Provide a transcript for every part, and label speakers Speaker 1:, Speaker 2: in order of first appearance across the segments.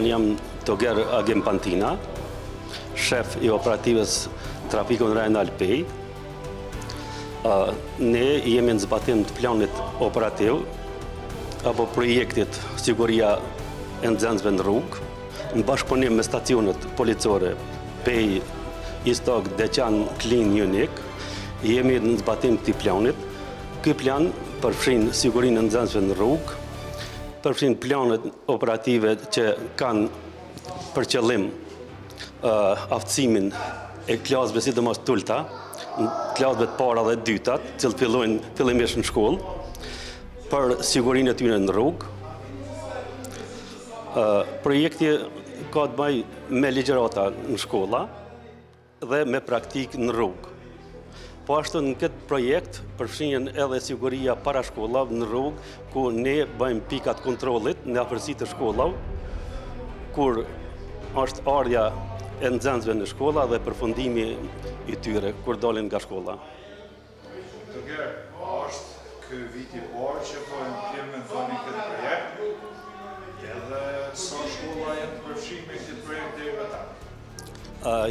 Speaker 1: Unë jam Toger Agim Pantina, shef i operativës në Trafikun Rajonal Pejë. Ne jemi në zbatim të planit operativ apo projektit Siguria e Nxënësve në rrugë. Në bashkëpunim me stacionet policore Pejë, Istog, Deçan, Klinë, Junik, jemi në zbatim të këtij planit. Ky plan përfshin sigurinë e nxënësve në rrugë, përfshin planet operative që kanë për qëllim aftësimin e klasëve sidomos të ulëta, klasëve të para dhe të dyta, të cilët fillojnë fillimisht në shkollë, për sigurinë e tyre në rrugë. Projekti ka të bajë me ligjërata në shkolla dhe me praktikë në rrugë. Po ashtu në këtë projekt përfshihen edhe siguria para shkollav në rrugë, ku ne bëjmë pikat e kontrollit në afërsi të shkollav, kur është ardhja e nxënësve në shkolla dhe përfundimi i tyre kur dalin nga shkolla.
Speaker 2: Toger, a është ky viti i parë që po e implementoni këtë projekt? Edhe sa shkolla janë të përfshirë në këtë projekt deri më
Speaker 1: tani?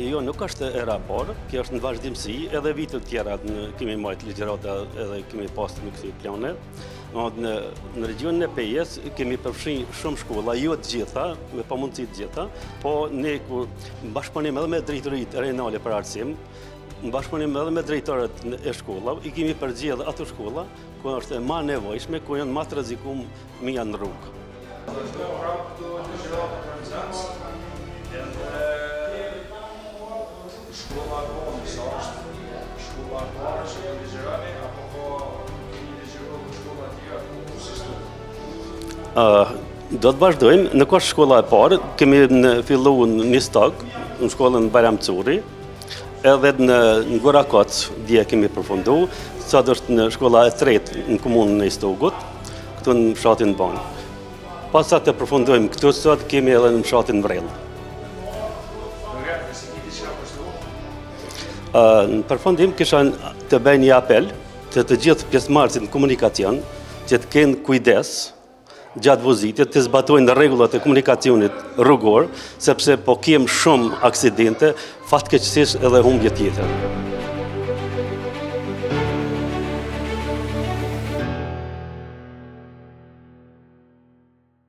Speaker 1: Jo, nuk është hera e parë, kjo është në vazhdimësi, edhe vitet tjera kemi majtë ligjërata edhe kemi pasë kësi plane. Në regionin e Pejës kemi përfshi shumë shkolla, jo të gjitha, në pamundësi të gjitha, po në bashkëpunim edhe me drejtoritë rajonale për arsim, Në bashkëpunim edhe me drejtorët e shkollave, i kemi përzgjedhë ato shkolla, ku është ma e nevojshme, ku janë ma të rrezikum fëmija në rrugë.
Speaker 2: Shkolla po në sashtë, shkolla po në që të gjërani, apo po kemi të gjërani në shkolla tjera, po po
Speaker 1: si stukë. Do të vazhdojmë, nuk asht shkolla e parë, kemi fillu në Istog, në shkollën Bajram Curri, Edhe në Gurakoc, dje kemi përfundu, sot është shkolla e tretë në komunën e Istogut, këtu në fshatin Banë. Pasi të përfundojmë këtu sot, kemi edhe në fshatin Vrellë. Në përfundim, kisha të bëj një apel te të gjithë pjesëmarrësit në komunikacion, që të kenë kujdes, gjatë vozitjes të zbatojnë rregullat e komunikacionit rrugor, sepse po kem shumë aksidente, fatkeqësisht edhe humbje t'jetës.